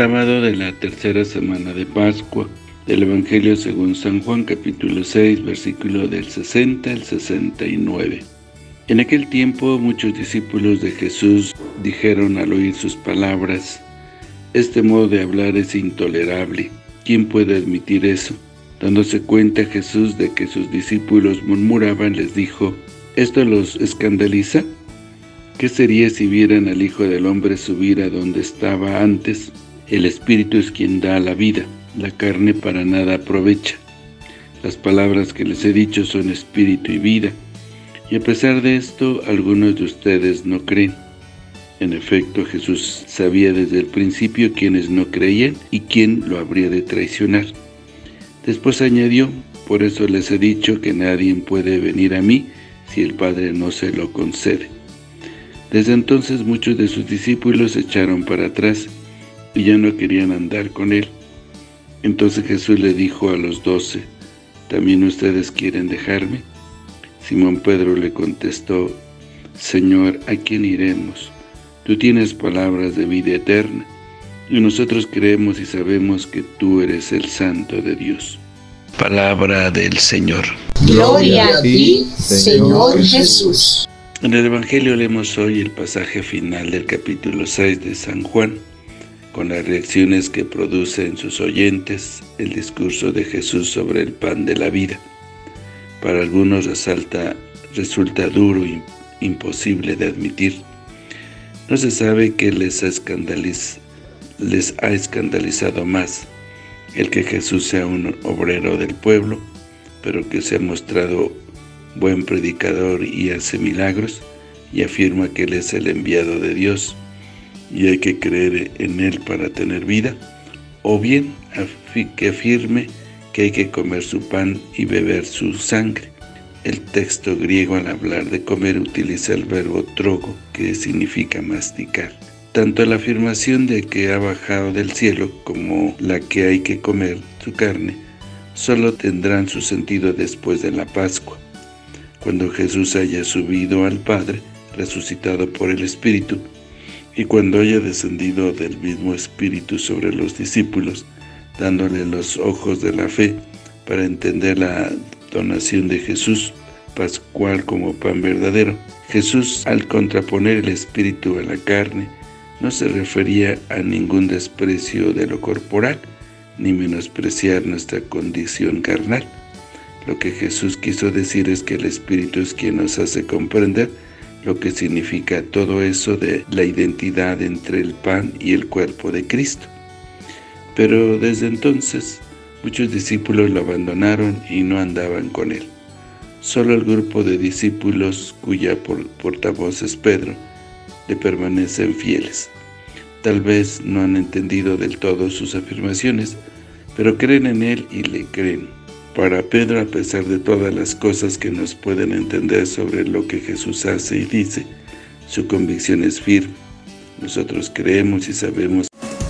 Sábado de la tercera semana de Pascua, del Evangelio según San Juan, capítulo 6, versículo del 60 al 69. En aquel tiempo muchos discípulos de Jesús dijeron al oír sus palabras, «Este modo de hablar es intolerable. ¿Quién puede admitir eso?» Dándose cuenta Jesús de que sus discípulos murmuraban, les dijo, ¿Esto los escandaliza? ¿Qué sería si vieran al Hijo del Hombre subir a donde estaba antes? El Espíritu es quien da la vida, la carne para nada aprovecha. Las palabras que les he dicho son espíritu y vida, y a pesar de esto, algunos de ustedes no creen. En efecto, Jesús sabía desde el principio quiénes no creían y quién lo habría de traicionar. Después añadió, por eso les he dicho que nadie puede venir a mí si el Padre no se lo concede. Desde entonces muchos de sus discípulos se echaron para atrás y ya no querían andar con él. Entonces Jesús le dijo a los doce, ¿también ustedes quieren dejarme? Simón Pedro le contestó, Señor, ¿a quién iremos? Tú tienes palabras de vida eterna, y nosotros creemos y sabemos que tú eres el Santo de Dios. Palabra del Señor. Gloria a ti, Señor Jesús. En el Evangelio leemos hoy el pasaje final del capítulo 6 de San Juan, con las reacciones que produce en sus oyentes el discurso de Jesús sobre el pan de la vida. Para algunos resalta, resulta duro e imposible de admitir. No se sabe qué les les ha escandalizado más el que Jesús sea un obrero del pueblo, pero que se ha mostrado buen predicador y hace milagros, y afirma que Él es el enviado de Dios, y hay que creer en Él para tener vida, o bien que afirme que hay que comer su pan y beber su sangre. El texto griego al hablar de comer utiliza el verbo trogo, que significa masticar. Tanto la afirmación de que ha bajado del cielo como la que hay que comer su carne, solo tendrán su sentido después de la Pascua, cuando Jesús haya subido al Padre, resucitado por el Espíritu, y cuando haya descendido del mismo Espíritu sobre los discípulos, dándole los ojos de la fe para entender la donación de Jesús pascual como pan verdadero. Jesús, al contraponer el Espíritu a la carne, no se refería a ningún desprecio de lo corporal, ni menospreciar nuestra condición carnal. Lo que Jesús quiso decir es que el Espíritu es quien nos hace comprender lo que significa todo eso de la identidad entre el pan y el cuerpo de Cristo. Pero desde entonces, muchos discípulos lo abandonaron y no andaban con él. Solo el grupo de discípulos, cuya portavoz es Pedro, le permanecen fieles. Tal vez no han entendido del todo sus afirmaciones, pero creen en Él y le creen. Para Pedro, a pesar de todas las cosas que nos pueden entender sobre lo que Jesús hace y dice, su convicción es firme. Nosotros creemos y sabemos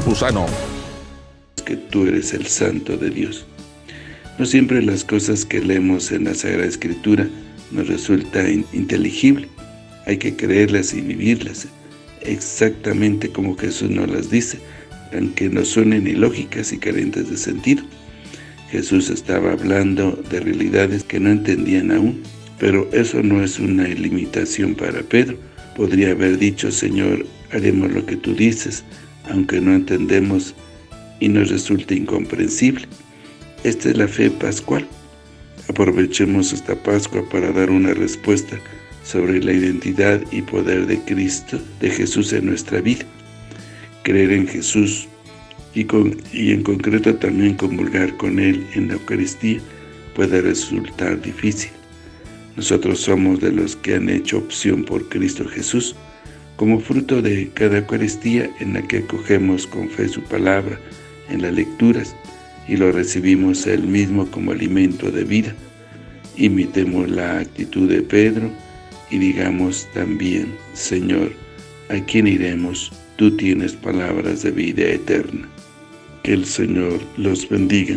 Campusano que tú eres el santo de Dios. No siempre las cosas que leemos en la Sagrada Escritura nos resulta inteligible. Hay que creerlas y vivirlas exactamente como Jesús nos las dice, aunque no suenen ilógicas y carentes de sentido. Jesús estaba hablando de realidades que no entendían aún, pero eso no es una limitación para Pedro. Podría haber dicho, Señor, haremos lo que tú dices, aunque no entendemos y nos resulta incomprensible. Esta es la fe pascual. Aprovechemos esta Pascua para dar una respuesta sobre la identidad y poder de Cristo, de Jesús en nuestra vida. Creer en Jesús y, y en concreto también comulgar con Él en la Eucaristía puede resultar difícil. Nosotros somos de los que han hecho opción por Cristo Jesús, como fruto de cada Eucaristía en la que acogemos con fe su palabra en las lecturas y lo recibimos Él mismo como alimento de vida. Imitemos la actitud de Pedro y digamos también, Señor, ¿a quién iremos? Tú tienes palabras de vida eterna. Que el Señor los bendiga.